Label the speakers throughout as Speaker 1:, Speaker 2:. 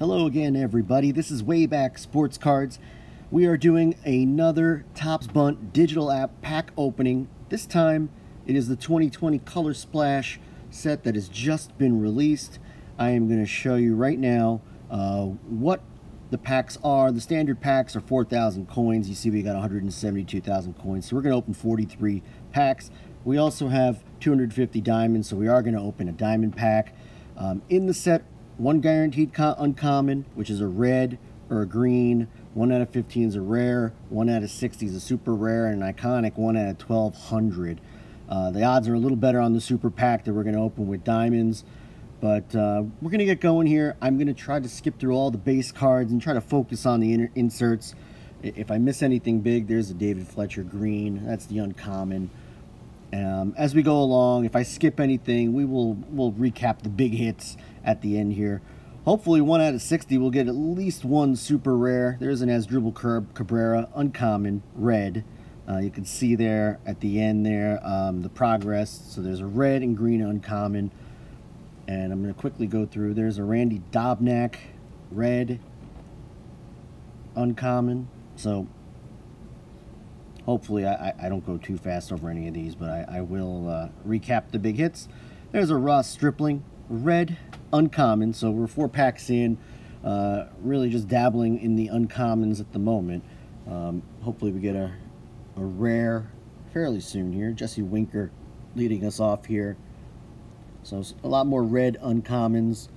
Speaker 1: Hello again, everybody. This is Wayback Sports Cards. We are doing another Topps Bunt digital app pack opening. This time, it is the 2020 Color Splash set that has just been released. I am going to show you right now uh, what the packs are. The standard packs are 4,000 coins. You see we got 172,000 coins. So we're going to open 43 packs. We also have 250 diamonds, so we are going to open a diamond pack. Um, in the set, one guaranteed uncommon, which is a red or a green. One out of 15 is a rare. One out of 60 is a super rare, and an iconic one out of 1200. Uh, the odds are a little better on the super pack that we're going to open with diamonds. But uh, we're going to get going here. I'm going to try to skip through all the base cards and try to focus on the inserts. If I miss anything big, there's a David Fletcher green. That's the uncommon. Um, as we go along, if I skip anything, we will we'll recap the big hits at the end here. Hopefully, one out of 60 will get at least one super rare. There's an Asdrubal Cabrera, uncommon, red. Uh, you can see there at the end there um, the progress. So there's a red and green uncommon. And I'm going to quickly go through. There's a Randy Dobnak, red, uncommon. So hopefully I, I don't go too fast over any of these, but I, I will uh, recap the big hits. There's a Ross Stripling, red, uncommon. So we're four packs in, uh, really just dabbling in the uncommons at the moment. Um, hopefully we get a, a rare fairly soon here. Jesse Winker leading us off here. So a lot more red uncommons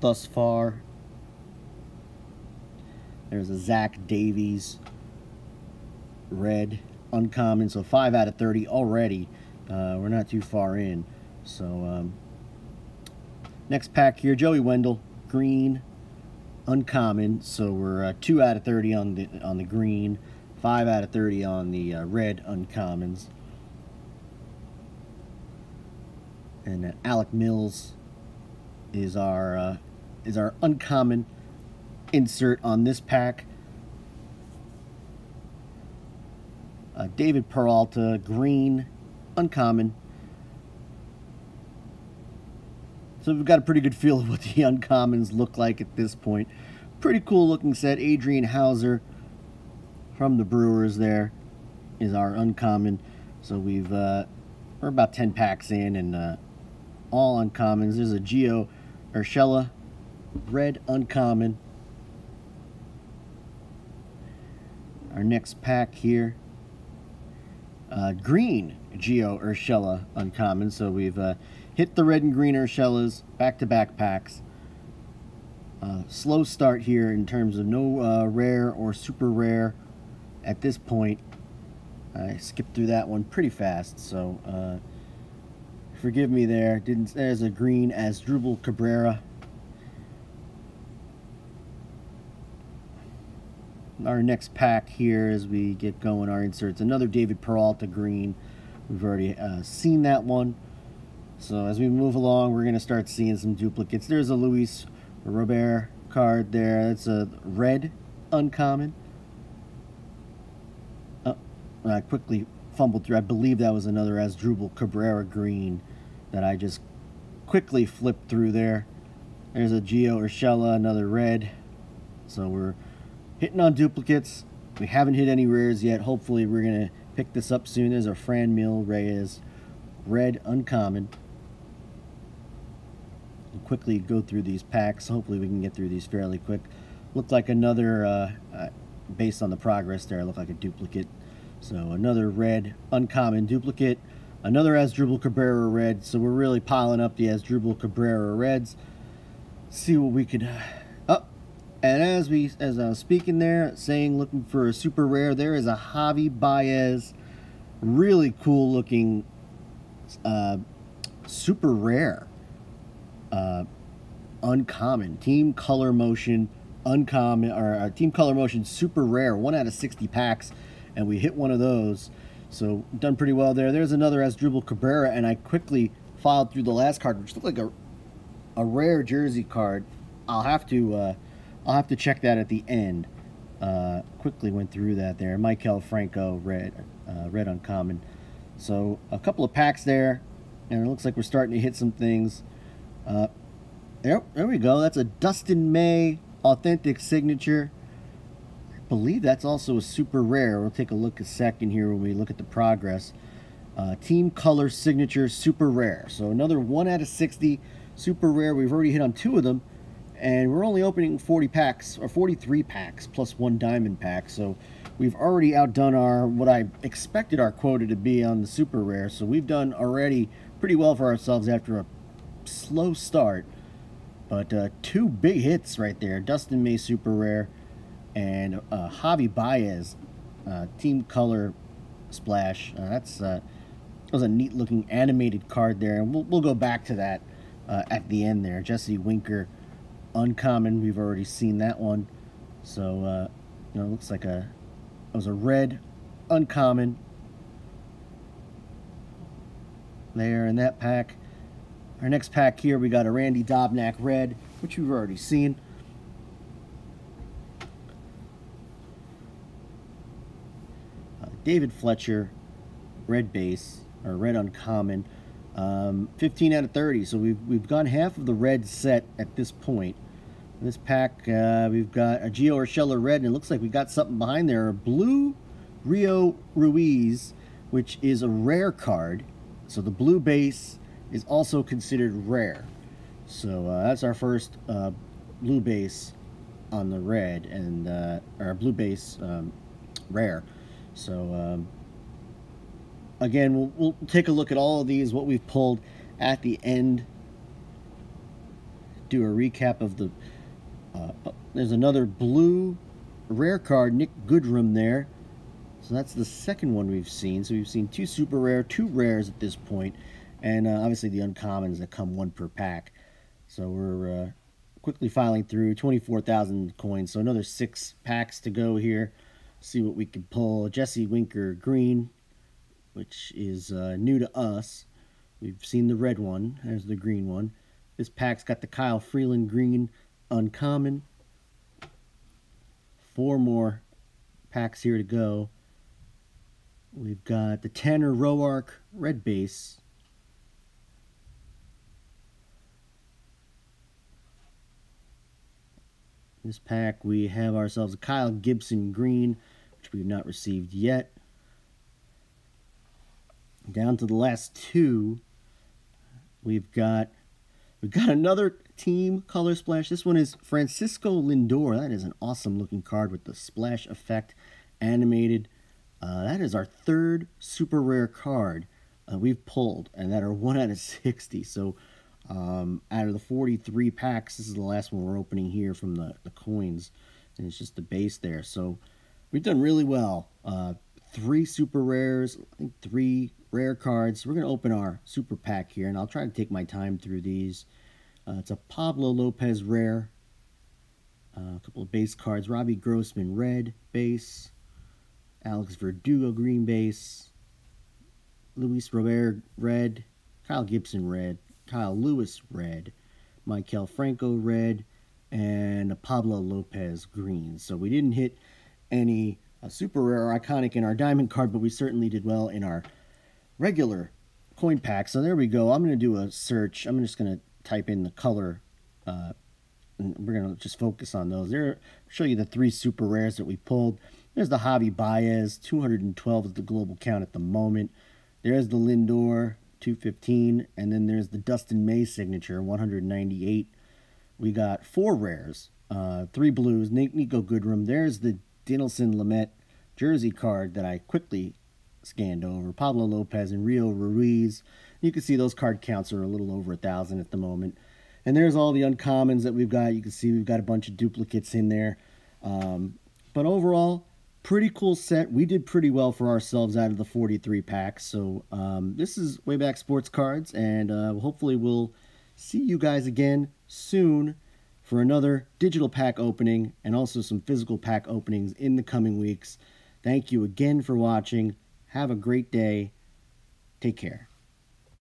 Speaker 1: thus far. There's a Zach Davies red uncommon. So 5 out of 30 already. Uh, we're not too far in. So um, next pack here, Joey Wendle, green, uncommon. So we're uh, 2 out of 30 on the, on the green. 5 out of 30 on the uh, red uncommons. And Alec Mills is our uh, is our uncommon insert on this pack. Uh, David Peralta, green, uncommon. So we've got a pretty good feel of what the uncommons look like at this point. Pretty cool looking set. Adrian Houser from the Brewers there is our uncommon. So we've uh, we're about 10 packs in and uh, all uncommons. There's a Gio Urshela, red uncommon. Our next pack here uh, green Gio Urshela uncommon. So we've uh, hit the red and green Urshelas back-to-back packs. Uh, slow start here in terms of no uh, rare or super rare at this point. I skipped through that one pretty fast, so uh, forgive me there. Didn't there's a green Asdrubal Cabrera our next pack here as we get going our inserts. Another David Peralta green. We've already uh, seen that one. So as we move along we're gonna start seeing some duplicates. There's a Luis Robert card there. That's a red uncommon. Oh, I quickly fumbled through. I believe that was another Asdrubal Cabrera green that I just quickly flipped through there. There's a Gio Urshela another red. So we're hitting on duplicates. We haven't hit any rares yet. Hopefully we're going to pick this up soon. There's our Franmil Reyes red uncommon. We'll quickly go through these packs. Hopefully we can get through these fairly quick. Looked like another, uh, uh, based on the progress there, looked like a duplicate. So another red uncommon duplicate. Another Asdrubal Cabrera red. So we're really piling up the Asdrubal Cabrera reds. See what we could and as we as I was speaking there, saying looking for a super rare, there is a Javi Baez, really cool looking, uh, super rare, uh, uncommon team color motion, uncommon or uh, team color motion super rare, one out of sixty packs, and we hit one of those, so done pretty well there. There's another Asdrubal Cabrera, and I quickly filed through the last card, which looked like a a rare jersey card. I'll have to. Uh, I'll have to check that at the end. Uh, quickly went through that there. Maikel Franco, red, uh, red uncommon. So a couple of packs there, and it looks like we're starting to hit some things. Uh, there, there we go. That's a Dustin May authentic signature. I believe that's also a super rare. We'll take a look a second here when we look at the progress. Uh, team color signature super rare. So another 1 out of 60 super rare. We've already hit on two of them. And we're only opening 40 packs, or 43 packs, plus one diamond pack. So we've already outdone our what I expected our quota to be on the super rare. So we've done already pretty well for ourselves after a slow start. But uh, two big hits right there. Dustin May super rare and uh, Javi Baez uh, team color splash. Uh, that's uh, that was a neat looking animated card there. And we'll, we'll go back to that uh, at the end there. Jesse Winker uncommon. We've already seen that one. So, uh, you know, it looks like a it was a red uncommon there in that pack. Our next pack here, we got a Randy Dobnak red, which we've already seen. Uh, David Fletcher, red base, or red uncommon. Um, 15 out of 30, so we've, we've gone half of the red set at this point. This pack, uh, we've got a Gio Urshela red, and it looks like we got something behind there. A blue Rio Ruiz, which is a rare card. So the blue base is also considered rare. So uh, that's our first uh, blue base on the red, and uh, our blue base um, rare. So um, again, we'll, we'll take a look at all of these, what we've pulled at the end. Do a recap of the uh, there's another blue rare card, Nick Goodrum there. So that's the second one we've seen. So we've seen two super rare, two rares at this point, and uh, obviously the uncommons that come one per pack. So we're uh, quickly filing through 24,000 coins. So another six packs to go here. See what we can pull. Jesse Winker green, which is uh, new to us. We've seen the red one. There's the green one. This pack's got the Kyle Freeland green, uncommon. Four more packs here to go. We've got the Tanner Roark red base. This pack we have ourselves a Kyle Gibson green, which we've not received yet. Down to the last two, we've got we've got another Team Color Splash. This one is Francisco Lindor. That is an awesome looking card with the splash effect animated. Uh, that is our third super rare card uh, we've pulled, and that are 1 out of 60. So um, out of the 43 packs, this is the last one we're opening here from the, the coins. And it's just the base there. So we've done really well. Uh, three super rares, I think three rare cards. We're going to open our super pack here, and I'll try to take my time through these. Uh, it's a Pablo Lopez rare. Uh, a couple of base cards. Robbie Grossman red base. Alex Verdugo green base. Luis Robert red. Kyle Gibson red. Kyle Lewis red. Maikel Franco red. And a Pablo Lopez green. So we didn't hit any uh, super rare or iconic in our diamond card, but we certainly did well in our regular coin pack. So there we go. I'm going to do a search. I'm just going to type in the color uh, and we're going to just focus on those. There, show you the three super rares that we pulled. There's the Javi Baez, 212 is the global count at the moment. There's the Lindor, 215, and then there's the Dustin May signature, 198. We got four rares, uh, three blues, Niko Goodrum. There's the Dinelson Lamet jersey card that I quickly scanned over. Pablo Lopez and Rio Ruiz. You can see those card counts are a little over a thousand at the moment. And there's all the uncommons that we've got. You can see we've got a bunch of duplicates in there. Um, but overall, pretty cool set. We did pretty well for ourselves out of the 43 packs. So um, this is Wayback Sports Cards, and uh, hopefully we'll see you guys again soon for another digital pack opening and also some physical pack openings in the coming weeks. Thank you again for watching. Have a great day. Take care.